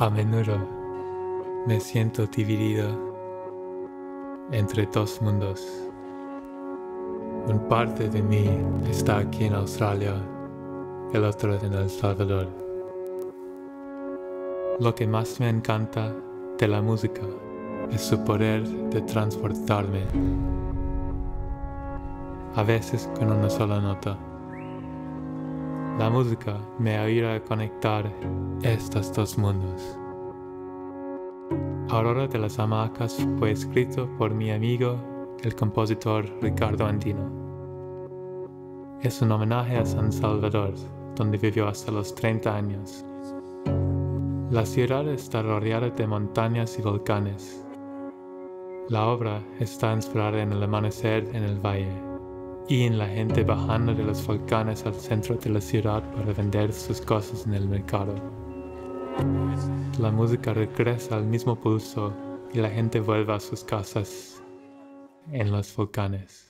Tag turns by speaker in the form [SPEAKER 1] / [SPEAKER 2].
[SPEAKER 1] A menudo me siento dividido entre dos mundos. Un parte de mí está aquí en Australia, el otro en El Salvador. Lo que más me encanta de la música es su poder de transportarme, a veces con una sola nota. La música me ayuda a conectar estos dos mundos. Aurora de las Hamacas fue escrito por mi amigo, el compositor Ricardo Andino. Es un homenaje a San Salvador, donde vivió hasta los 30 años. La ciudad está rodeada de montañas y volcanes. La obra está inspirada en el amanecer en el valle y en la gente bajando de los volcanes al centro de la ciudad para vender sus cosas en el mercado. La música regresa al mismo pulso y la gente vuelve a sus casas en los volcanes.